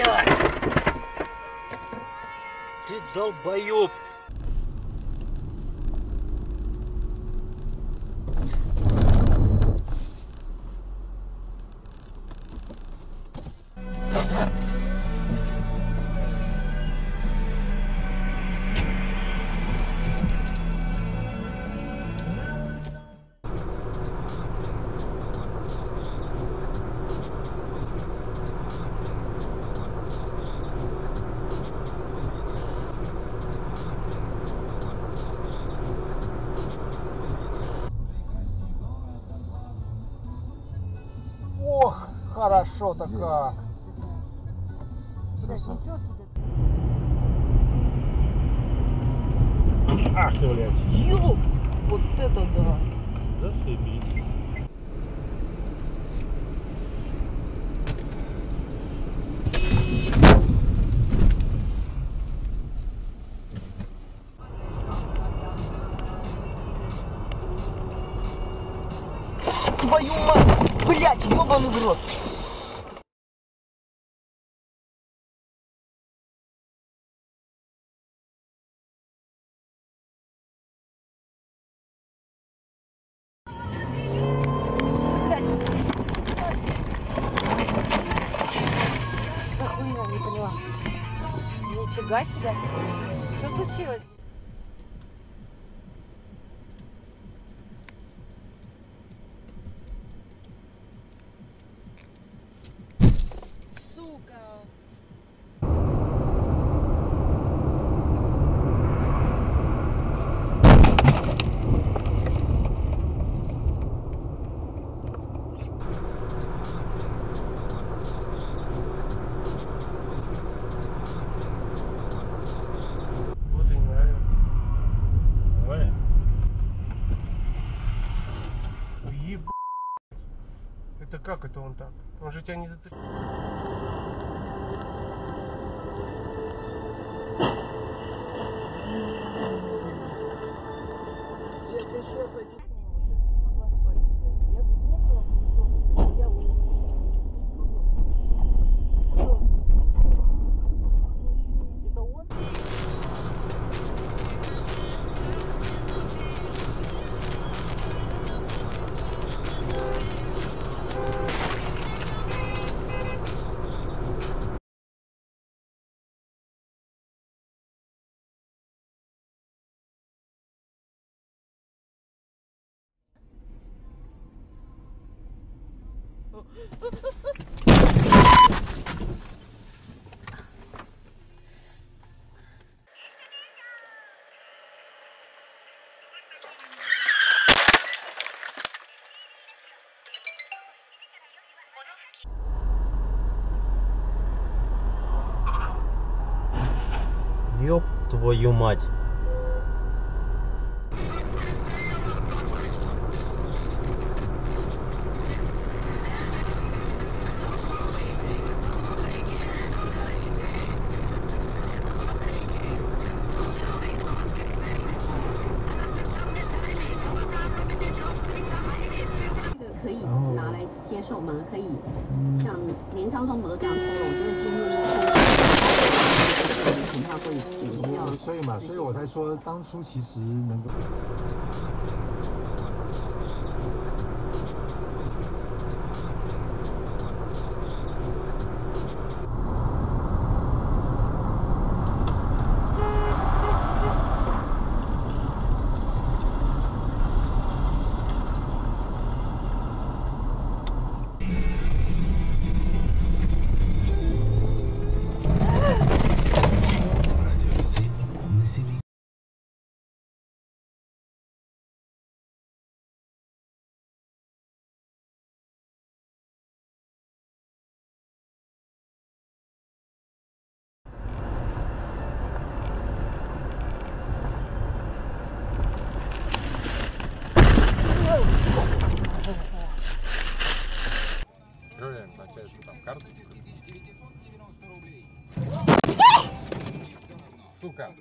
Блядь! Ты долбоёб! Хорошо-то как. Ах ты, блядь! Ёп, вот это да. Зашибись. Твою мать, блядь, ёбаный в рот. Нифига себе. Что случилось? Как это он так? Он же тебя не зацепил. Ёб твою мать. 我们？可以，像连张中国都这样说了，我觉得今天恐怕会比较。所以嘛，所以我才说当初其实能够。пока.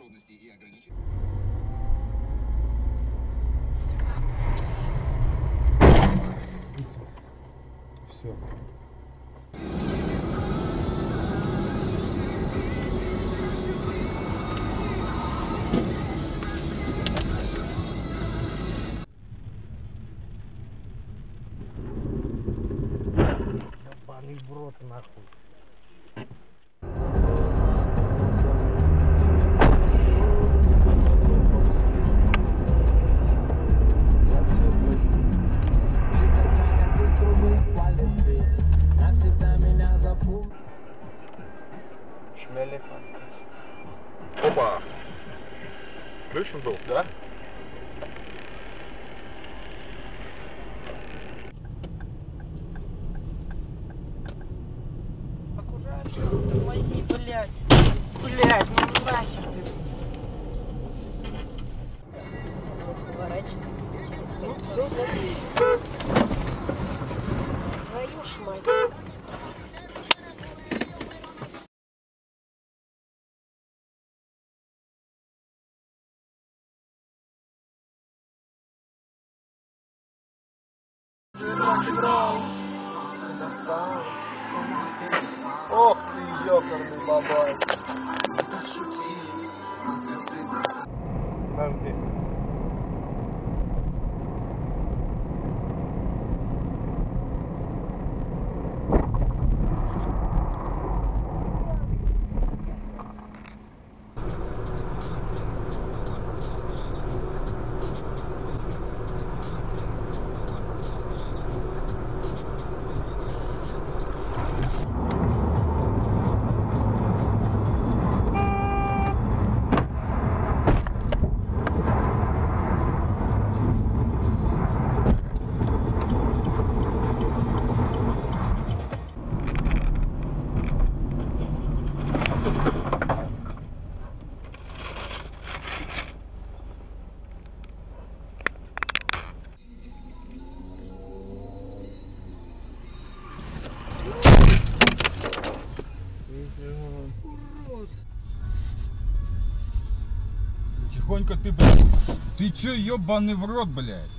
Все. Ебаный брод нахуй. Нахуй. Опа! Включен был, да? Тормози, блядь. Блядь, Ох ты, ёкарный бабай. Подожди. Тихонько ты, блядь. Ты чё, ёбаный в рот, блядь?